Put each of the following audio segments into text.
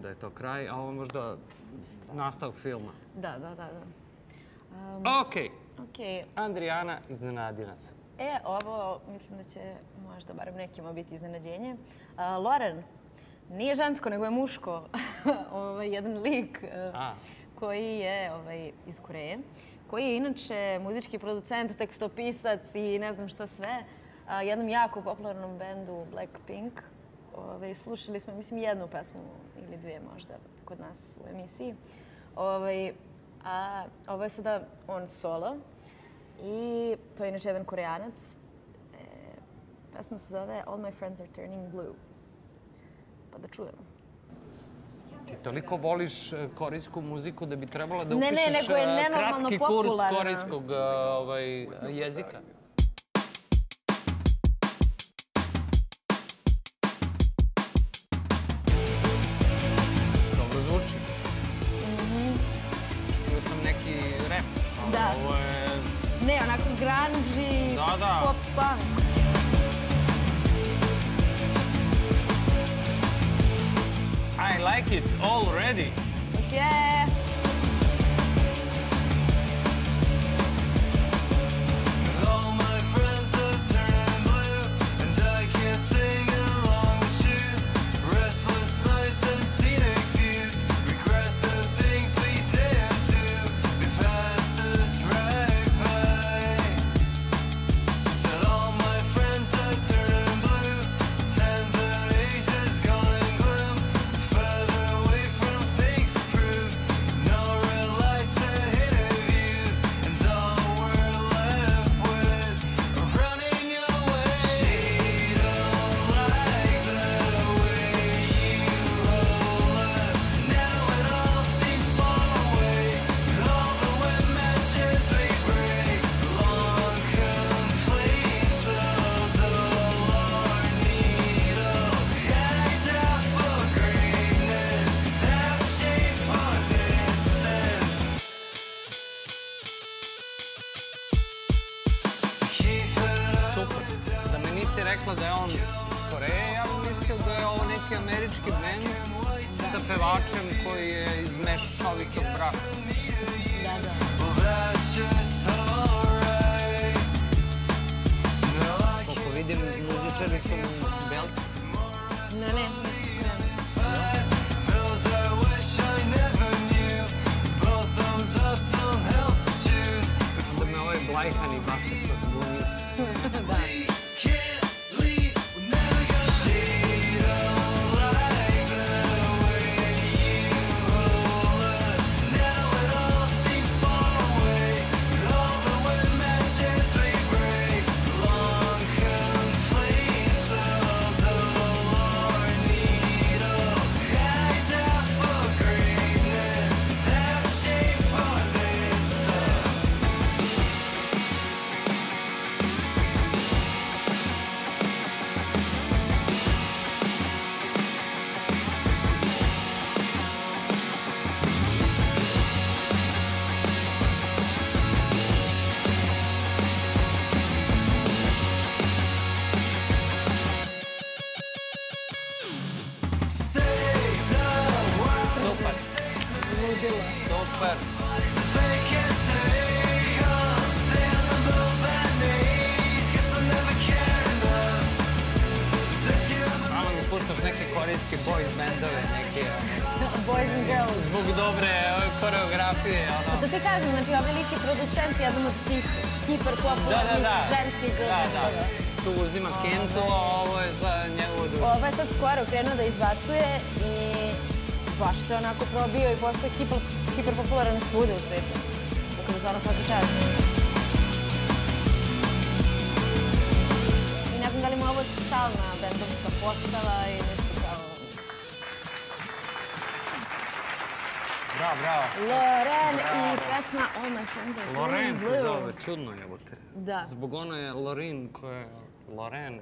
da je to kraj, a ovo možda nastavak filma. Da, da, da. da. Okej, Okej. Andrijana, iznenadi nas. E, ovo mislim da će možda barem nekima biti iznenađenje. A, Loren, nije žensko, nego je muško. ovaj, jedan lik A. koji je ovaj, iz Koreje, koji je inače muzički producent, tekstopisac i ne znam šta sve, a, jednom jako popularnom bendu Blackpink. Ovaj, slušali smo, mislim, jednu pesmu ili dvije možda kod nas u emisiji. Ovaj, a ovo je sada on solo i to je inače jedan koreanac. E, pesma se zove All My Friends Are Turning Blue. Pa da čujemo. Ti toliko voliš e, korejsku muziku da bi trebala da Ne, ne, upišeš nego je e, kratki kurs popularna. korejskog e, ovaj, jezika. Rap. ali. Da. Ovo je... Ne, onako grungy, Da, da. pop punk. I like it already. Yeah. Rekla da je on iz Koreje, ja bih mislio da je ovo neki američki band sa pevačem koji je iz mešovitog braka. Puštaš neke korejske boys bandove, neke ono, Boys and girls. zbog dobre koreografije, ono. Da ti kažem, znači ovaj lik je producent jedan od tih hiper Da, popularnih da, da. ženskih Da, da. bendova. Tu uzima Kento, a ovo je za njegovu dušu. Ovo je sad skoro krenuo da izbacuje i baš se onako probio i postoje hiper, hiper popularan svuda u svijetu. Tako da stvarno svaka čast. I ne znam da li mu ovo stalna bendovska postava ili su kao... Bravo, bravo. Loren i pesma All My Friends Are Turning Loren Blue. se zove, čudno je te. Da. Zbog ono je Lorin koja je Loren.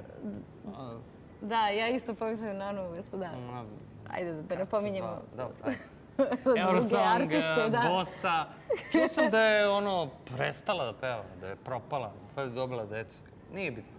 a, Da, ja isto pomislim na onu umjesto, da. ona- Ajde da ne pominjemo. Dobro, ajde. Eurosong, artiste, da. Bossa. Čuo sam da je ono prestala da peva, da je propala, pa je dobila decu. Nije bitno.